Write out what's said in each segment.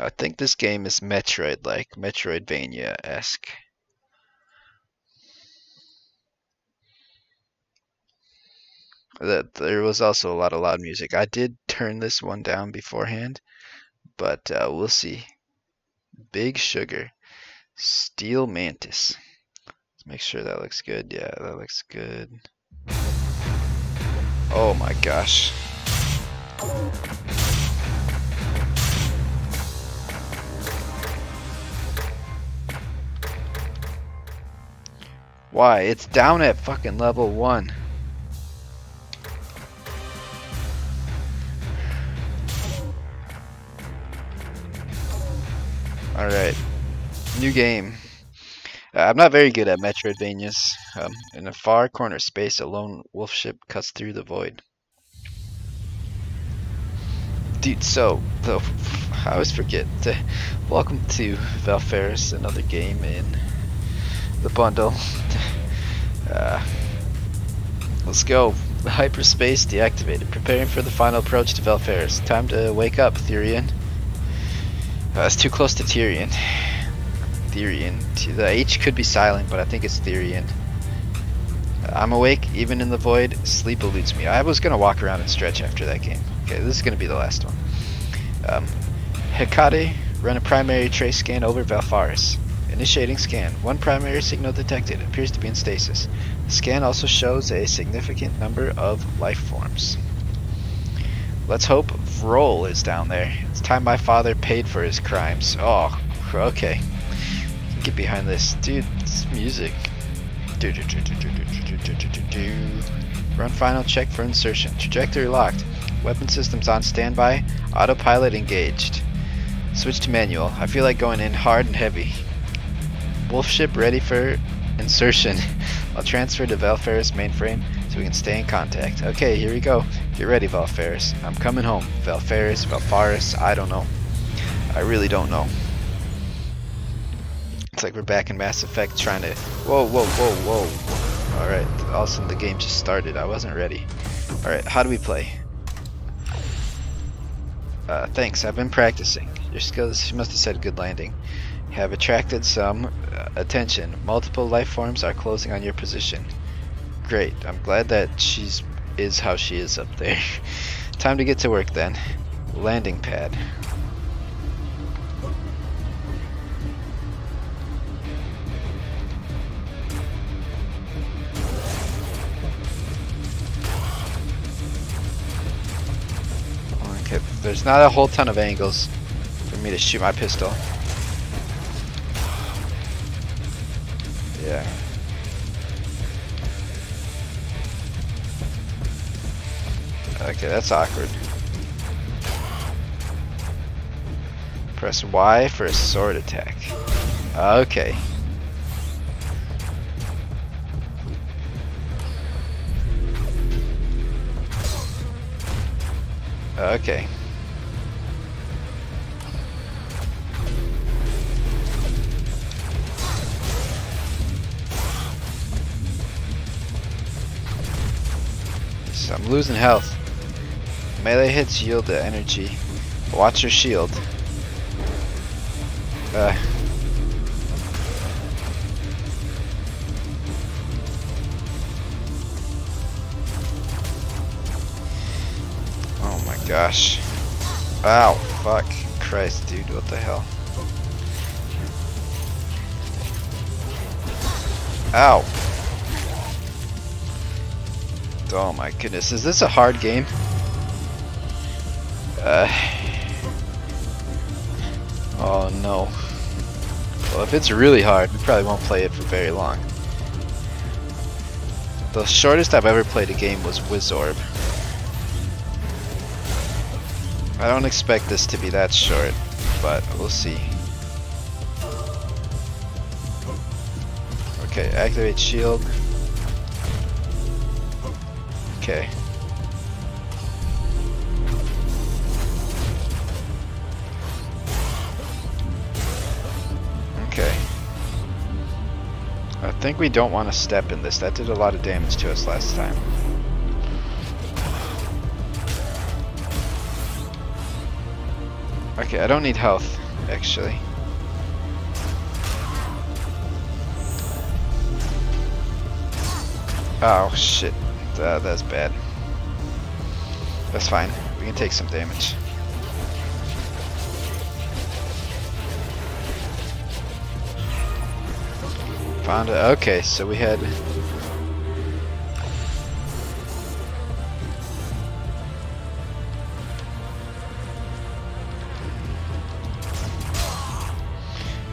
I think this game is Metroid-like, Metroidvania-esque. That there was also a lot of loud music. I did turn this one down beforehand, but uh, we'll see. Big Sugar, Steel Mantis. Let's make sure that looks good. Yeah, that looks good. Oh my gosh. Why? It's down at fucking level 1. Alright. New game. Uh, I'm not very good at Metroidvanias. Um, in a far corner space, a lone wolf ship cuts through the void. Dude, so, the, I always forget. To, welcome to Valfaris, another game in the bundle. Uh, let's go. Hyperspace deactivated. Preparing for the final approach to Valfaris. Time to wake up, Therion. Uh, it's too close to Tyrion. Therion. The H could be silent, but I think it's Therion. I'm awake, even in the void. Sleep eludes me. I was going to walk around and stretch after that game. Okay, this is going to be the last one. Um, Hecate, run a primary trace scan over Valfaris. Initiating scan. One primary signal detected. Appears to be in stasis. The scan also shows a significant number of life forms. Let's hope Vrol is down there. It's time my father paid for his crimes. Oh, okay. Get behind this. Dude, this music. Do, do, do, do, do, do, do, do, do, Run final check for insertion. Trajectory locked. Weapon systems on standby. Autopilot engaged. Switch to manual. I feel like going in hard and heavy. Wolf ship ready for insertion. I'll transfer to Valfaris mainframe so we can stay in contact. Okay, here we go. Get ready, Valfaris. I'm coming home. Valfaris, Valfaris, I don't know. I really don't know. It's like we're back in Mass Effect trying to... Whoa, whoa, whoa, whoa. Alright, all of a sudden the game just started. I wasn't ready. Alright, how do we play? Uh, thanks, I've been practicing. Your skills, she must have said good landing. Have attracted some uh, attention. Multiple life forms are closing on your position. Great, I'm glad that she's is how she is up there. Time to get to work then. Landing pad. Okay, there's not a whole ton of angles for me to shoot my pistol. Yeah. Okay, that's awkward. Press Y for a sword attack. Okay. Okay. I'm losing health. Melee hits yield the energy. Watch your shield. Uh. Oh my gosh. Ow, fuck. Christ, dude, what the hell? Ow. Oh my goodness, is this a hard game? Uh, oh no. Well, if it's really hard, we probably won't play it for very long. The shortest I've ever played a game was Wizorb. I don't expect this to be that short, but we'll see. Okay, activate shield. Okay. Okay. I think we don't want to step in this. That did a lot of damage to us last time. Okay, I don't need health. actually. Oh shit, uh, that's bad. That's fine, we can take some damage. Found it, okay, so we had...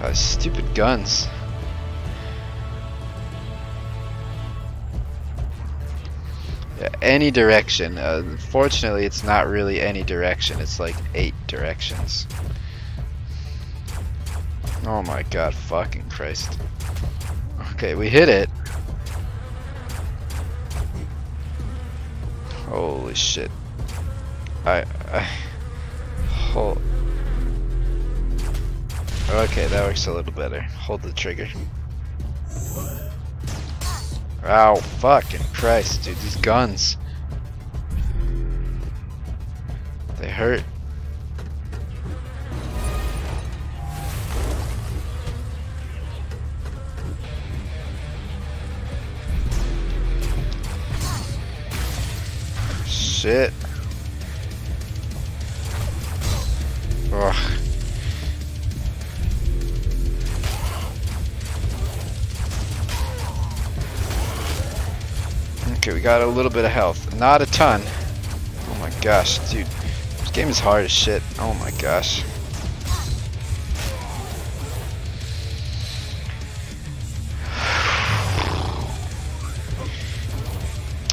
Oh, stupid guns. Any direction. Uh, fortunately, it's not really any direction. It's like eight directions. Oh my god, fucking Christ. Okay, we hit it. Holy shit. I... I hold... Okay, that works a little better. Hold the trigger. Ow, fucking Christ, dude, these guns. They hurt. Shit. Got a little bit of health. Not a ton. Oh my gosh, dude. This game is hard as shit. Oh my gosh.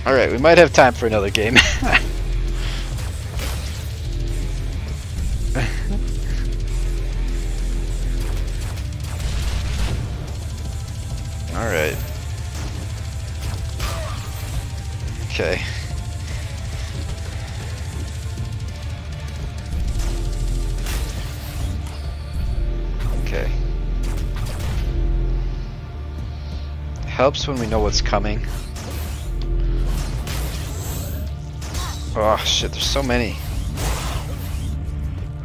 Alright, we might have time for another game. Okay. Okay. Helps when we know what's coming. Oh shit, there's so many.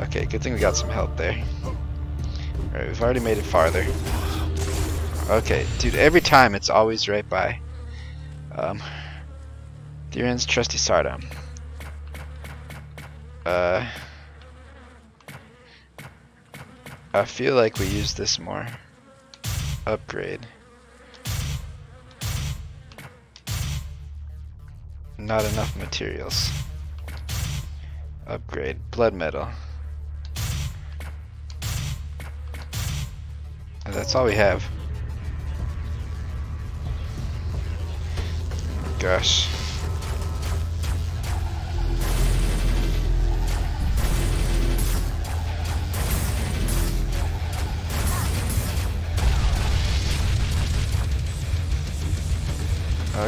Okay, good thing we got some help there. Alright, we've already made it farther. Okay, dude, every time it's always right by. Um, Therion's trusty Sardam. Uh, I feel like we use this more. Upgrade. Not enough materials. Upgrade. Blood metal. That's all we have. Gosh.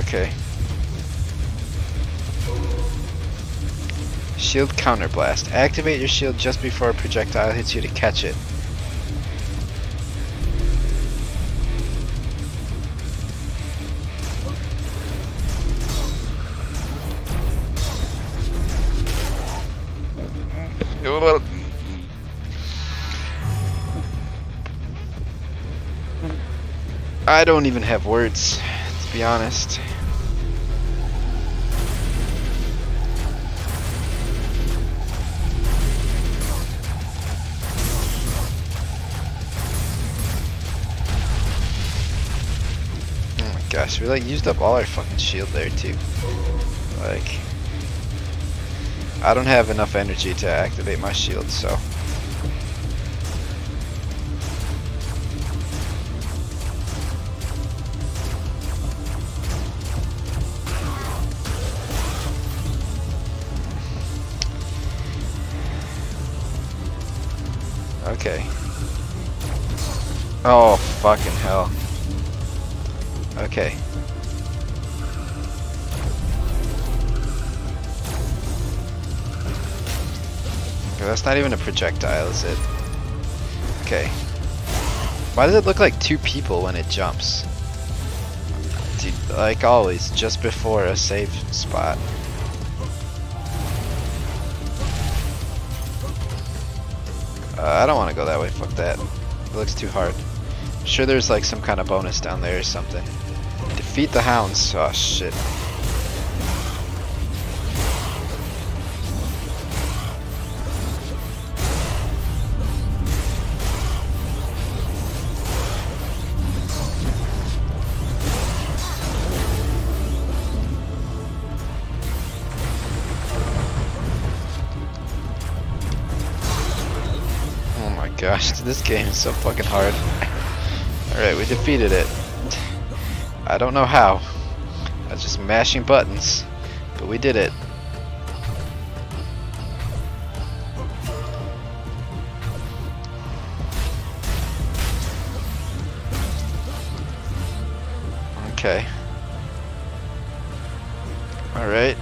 Okay. Shield counterblast. Activate your shield just before a projectile hits you to catch it. I don't even have words, to be honest. We like used up all our fucking shield there too. Like, I don't have enough energy to activate my shield, so. Okay. Oh, fucking hell. Okay. That's not even a projectile, is it? Okay. Why does it look like two people when it jumps? Dude, like always, just before a safe spot. Uh, I don't want to go that way. Fuck that. It looks too hard. I'm sure there's like some kind of bonus down there or something. Defeat the hounds. Oh shit. Oh my gosh, this game is so fucking hard. Alright, we defeated it. I don't know how. I was just mashing buttons, but we did it. Okay. Alright.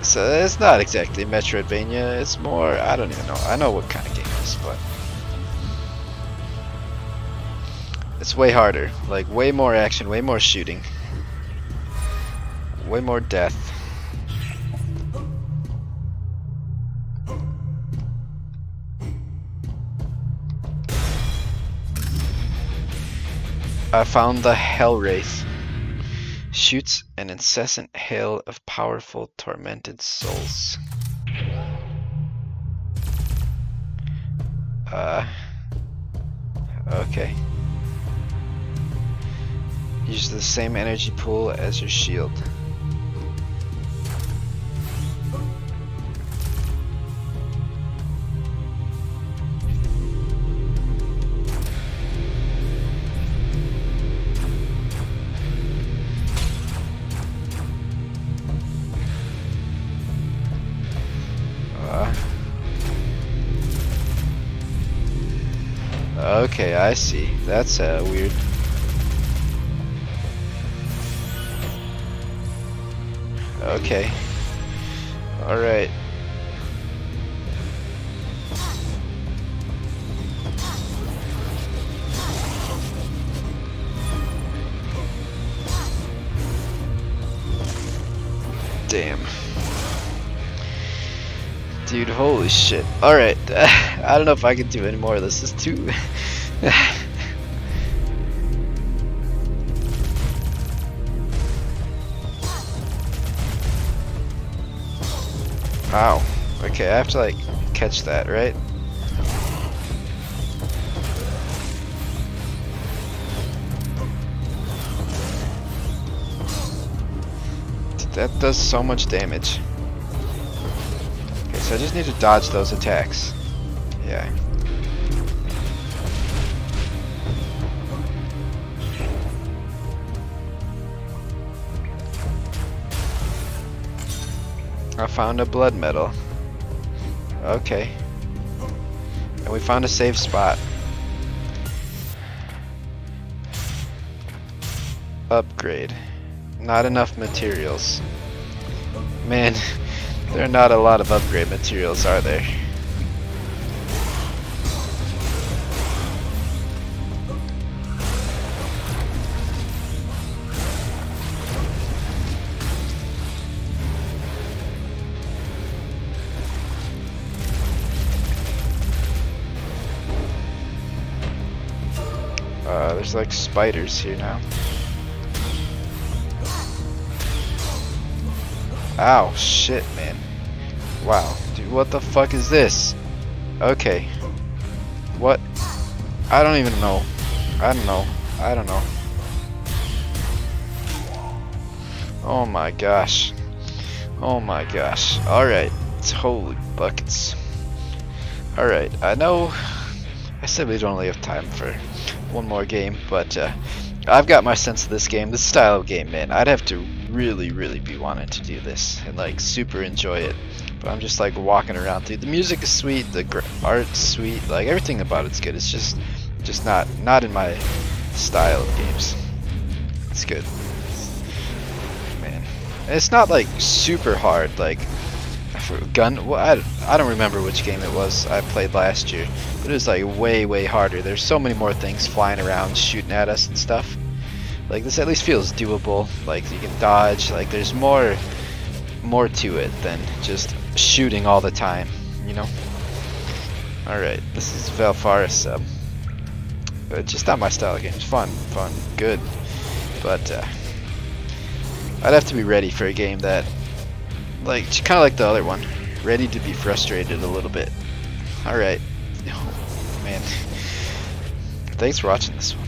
So it's not exactly Metroidvania, it's more, I don't even know. I know what kind of game it is, but it's way harder. Like way more action, way more shooting. Way more death. I found the Hell Wraith. Shoots an incessant hail of powerful, tormented souls. Uh. Okay. Use the same energy pool as your shield. Uh, okay, I see. That's uh, weird. Okay. Alright. Damn. Dude, holy shit. Alright. I don't know if I can do any more of this. This is too... Wow. Okay, I have to like catch that, right? That does so much damage. Okay, so I just need to dodge those attacks. Yeah. I found a blood metal. Okay. And we found a safe spot. Upgrade. Not enough materials. Man, there are not a lot of upgrade materials, are there? There's like spiders here now. Ow, shit, man. Wow, dude, what the fuck is this? Okay. What? I don't even know. I don't know. I don't know. Oh my gosh. Oh my gosh. Alright. Holy buckets. Alright, I know I said we don't only have time for one more game, but uh, I've got my sense of this game, this style of game, man. I'd have to really, really be wanting to do this and like super enjoy it. But I'm just like walking around through. The music is sweet, the art's sweet, like everything about it's good. It's just, just not, not in my style of games. It's good, man. And it's not like super hard, like for gun. Well, I, I don't remember which game it was I played last year, but it was like way way harder. There's so many more things flying around, shooting at us and stuff. Like this at least feels doable. Like you can dodge. Like there's more more to it than just shooting all the time. You know. Alright, this is Valfaris. Um, uh, just not my style of games. Fun, fun, good. But uh, I'd have to be ready for a game that, like, kind of like the other one, ready to be frustrated a little bit. Alright. Oh, man. Thanks for watching this one.